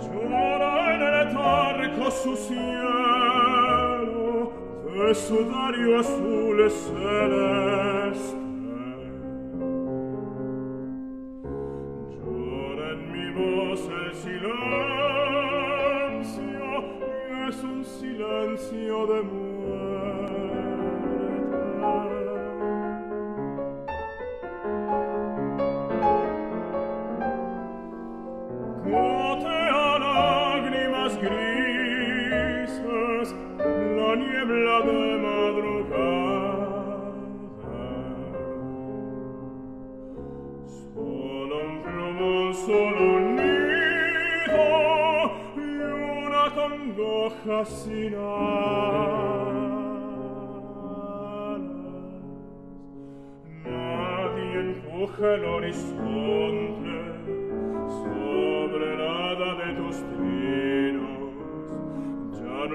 Giora in letargo su cielo sudario azul celeste. Giora in mi voz el silencio Es un de muerte. Oh niebla de madrugada. Solo un plumón, solo un nido y una congoja sin alas. Nadie empuja el horizonte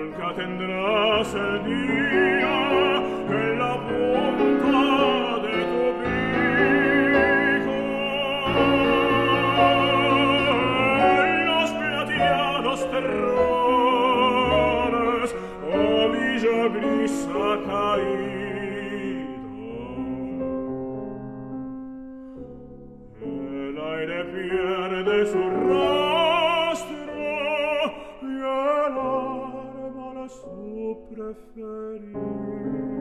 nunca tendrás el día en la punta de tu pico. En los plateados terrones o villa gris ha caído el aire pierde su rostro preferire